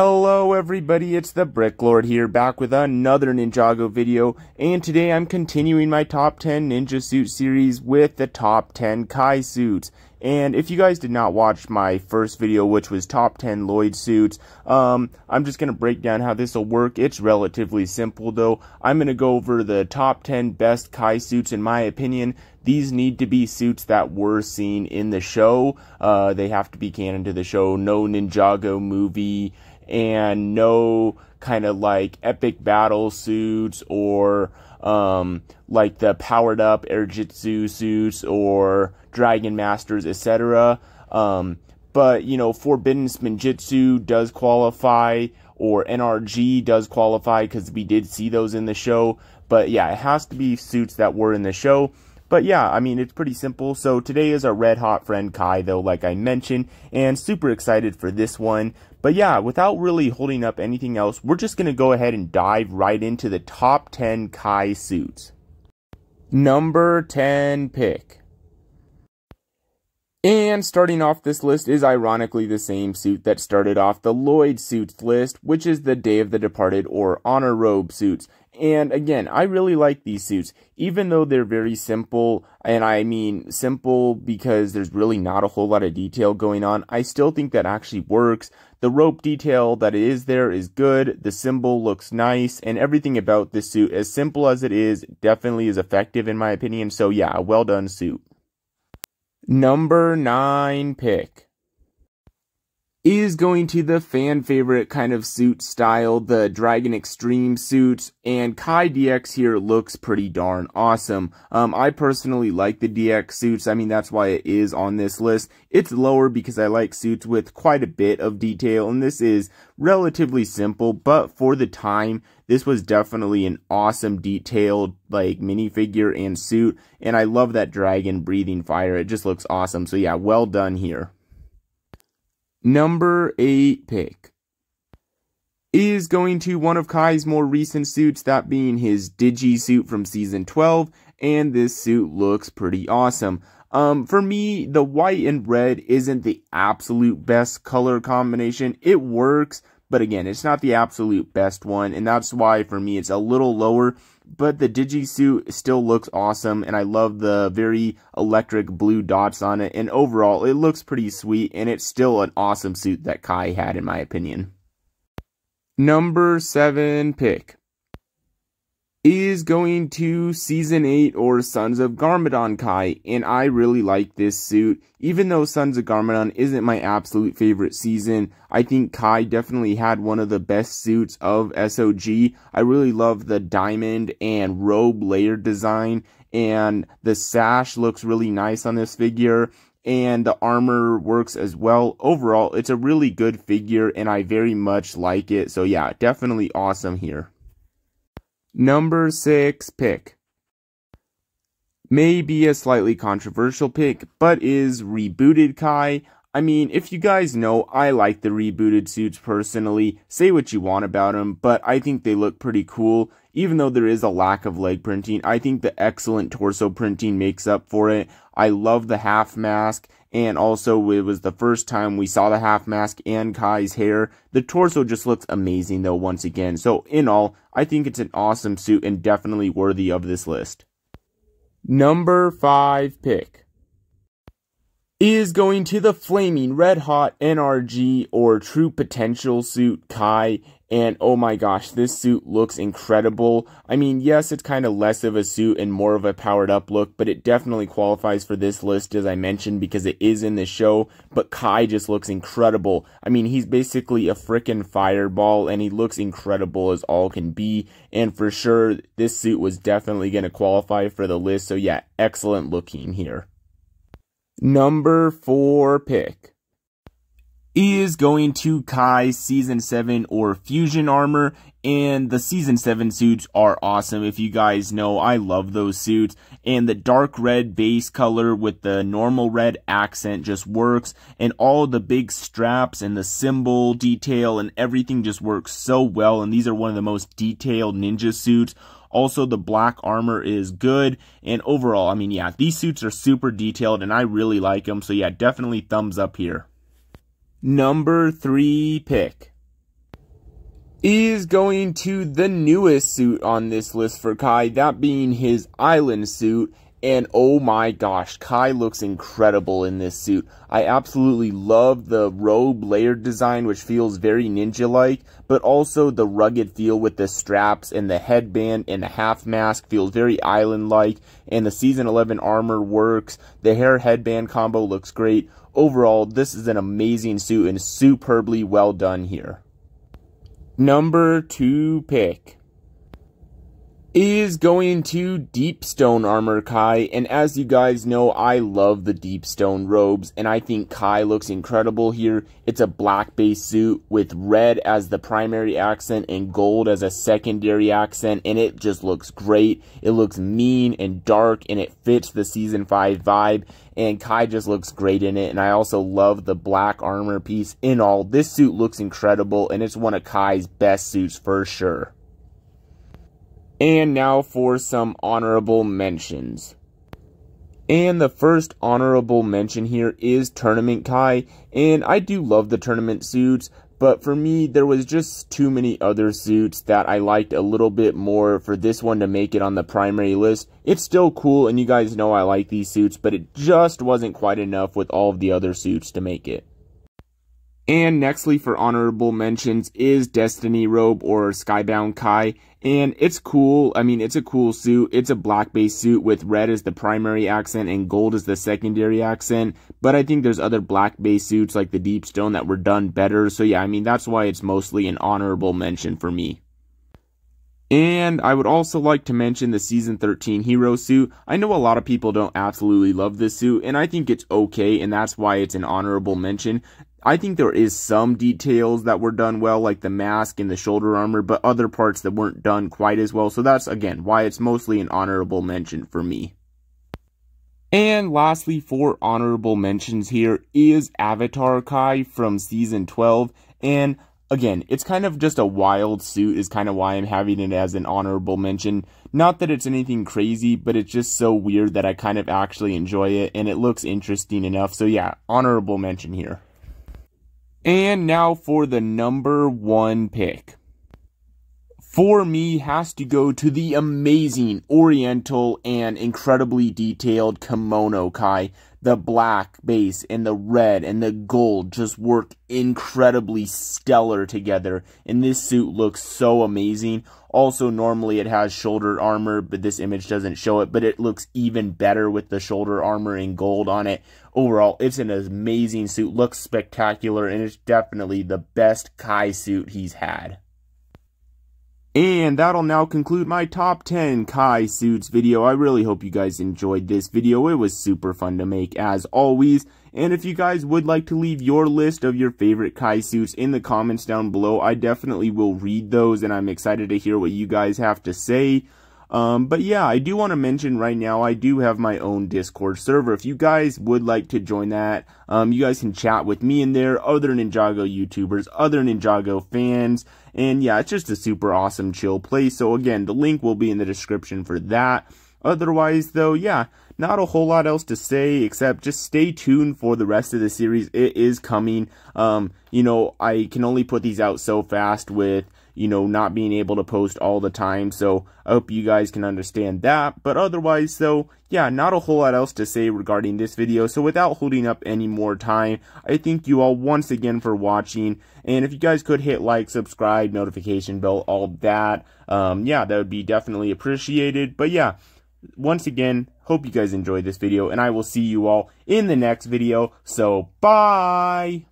Hello everybody, it's the Bricklord here, back with another Ninjago video, and today I'm continuing my top 10 ninja suit series with the top 10 Kai suits. And if you guys did not watch my first video, which was top 10 Lloyd suits, um, I'm just going to break down how this will work. It's relatively simple though. I'm going to go over the top 10 best Kai suits in my opinion. These need to be suits that were seen in the show. Uh, they have to be canon to the show. No Ninjago movie and no kind of like epic battle suits or um, like the powered up Airjitzu suits or Dragon Masters, etc. Um, but you know, Forbidden Spinjitzu does qualify, or NRG does qualify because we did see those in the show. But yeah, it has to be suits that were in the show. But yeah, I mean, it's pretty simple. So today is our red hot friend Kai, though, like I mentioned, and super excited for this one. But yeah, without really holding up anything else, we're just going to go ahead and dive right into the top 10 Kai suits. Number 10 pick. And starting off this list is ironically the same suit that started off the Lloyd suits list, which is the Day of the Departed or Honor Robe suits. And again, I really like these suits, even though they're very simple, and I mean simple because there's really not a whole lot of detail going on. I still think that actually works. The rope detail that is there is good, the symbol looks nice, and everything about this suit, as simple as it is, definitely is effective in my opinion. So yeah, well done suit. Number 9 pick is going to the fan favorite kind of suit style, the Dragon Extreme suits, and Kai DX here looks pretty darn awesome. Um, I personally like the DX suits, I mean that's why it is on this list. It's lower because I like suits with quite a bit of detail, and this is relatively simple, but for the time, this was definitely an awesome detailed like minifigure and suit, and I love that dragon breathing fire, it just looks awesome, so yeah, well done here. Number 8 pick is going to one of Kai's more recent suits, that being his Digi suit from season 12, and this suit looks pretty awesome. Um, for me, the white and red isn't the absolute best color combination. It works, but again, it's not the absolute best one, and that's why for me it's a little lower but the Digisuit still looks awesome, and I love the very electric blue dots on it, and overall, it looks pretty sweet, and it's still an awesome suit that Kai had, in my opinion. Number 7 pick is going to Season 8 or Sons of Garmadon Kai, and I really like this suit. Even though Sons of Garmadon isn't my absolute favorite season, I think Kai definitely had one of the best suits of SOG. I really love the diamond and robe layer design, and the sash looks really nice on this figure and the armor works as well. Overall, it's a really good figure and I very much like it. So yeah, definitely awesome here. Number 6 pick. May be a slightly controversial pick, but is Rebooted Kai. I mean, if you guys know, I like the rebooted suits personally. Say what you want about them, but I think they look pretty cool. Even though there is a lack of leg printing, I think the excellent torso printing makes up for it. I love the half mask, and also it was the first time we saw the half mask and Kai's hair. The torso just looks amazing though once again. So in all, I think it's an awesome suit and definitely worthy of this list. Number 5 pick is going to the flaming red hot NRG or true potential suit Kai and oh my gosh, this suit looks incredible. I mean, yes, it's kind of less of a suit and more of a powered up look, but it definitely qualifies for this list as I mentioned because it is in the show. But Kai just looks incredible. I mean, he's basically a freaking fireball and he looks incredible as all can be. And for sure, this suit was definitely going to qualify for the list. So yeah, excellent looking here. Number four pick is going to Kai Season 7 or Fusion Armor, and the Season 7 suits are awesome. If you guys know, I love those suits, and the dark red base color with the normal red accent just works, and all the big straps and the symbol detail and everything just works so well, and these are one of the most detailed ninja suits. Also, the black armor is good. And overall, I mean, yeah, these suits are super detailed and I really like them. So yeah, definitely thumbs up here. Number three pick is going to the newest suit on this list for Kai, that being his island suit. And oh my gosh, Kai looks incredible in this suit. I absolutely love the robe layered design, which feels very ninja-like, but also the rugged feel with the straps and the headband and the half mask feels very island-like, and the Season 11 armor works. The hair headband combo looks great. Overall, this is an amazing suit and superbly well done here. Number two pick is going to Deep Stone Armor Kai, and as you guys know, I love the Deep Stone robes, and I think Kai looks incredible here. It's a black base suit with red as the primary accent and gold as a secondary accent, and it just looks great. It looks mean and dark, and it fits the Season 5 vibe, and Kai just looks great in it, and I also love the black armor piece. In all, this suit looks incredible, and it's one of Kai's best suits for sure. And now for some honorable mentions. And the first honorable mention here is Tournament Kai. And I do love the tournament suits, but for me, there was just too many other suits that I liked a little bit more for this one to make it on the primary list. It's still cool, and you guys know I like these suits, but it just wasn't quite enough with all of the other suits to make it. And nextly for honorable mentions is Destiny Robe or Skybound Kai. And it's cool. I mean, it's a cool suit. It's a black base suit with red as the primary accent and gold as the secondary accent. But I think there's other black base suits like the Deep Stone that were done better. So yeah, I mean, that's why it's mostly an honorable mention for me. And I would also like to mention the Season 13 Hero suit. I know a lot of people don't absolutely love this suit, and I think it's okay, and that's why it's an honorable mention. I think there is some details that were done well, like the mask and the shoulder armor, but other parts that weren't done quite as well. So that's, again, why it's mostly an honorable mention for me. And lastly, for honorable mentions here is Avatar Kai from Season 12. And again, it's kind of just a wild suit is kind of why I'm having it as an honorable mention. Not that it's anything crazy, but it's just so weird that I kind of actually enjoy it and it looks interesting enough. So yeah, honorable mention here. And now for the number one pick. For me, has to go to the amazing, oriental, and incredibly detailed kimono kai. The black base and the red and the gold just work incredibly stellar together. And this suit looks so amazing. Also, normally it has shoulder armor, but this image doesn't show it, but it looks even better with the shoulder armor in gold on it. Overall, it's an amazing suit, looks spectacular, and it's definitely the best Kai suit he's had. And that'll now conclude my top 10 Kai suits video. I really hope you guys enjoyed this video. It was super fun to make as always. And if you guys would like to leave your list of your favorite Kai suits in the comments down below, I definitely will read those and I'm excited to hear what you guys have to say. Um, but yeah, I do want to mention right now, I do have my own Discord server. If you guys would like to join that, um, you guys can chat with me in there, other Ninjago YouTubers, other Ninjago fans, and yeah, it's just a super awesome chill place. So again, the link will be in the description for that. Otherwise, though, yeah, not a whole lot else to say except just stay tuned for the rest of the series. It is coming. Um, you know, I can only put these out so fast with you know, not being able to post all the time. So I hope you guys can understand that. But otherwise, though, yeah, not a whole lot else to say regarding this video. So without holding up any more time, I thank you all once again for watching. And if you guys could hit like, subscribe, notification bell, all that, um, yeah, that would be definitely appreciated. But yeah, once again, hope you guys enjoyed this video, and I will see you all in the next video. So, bye!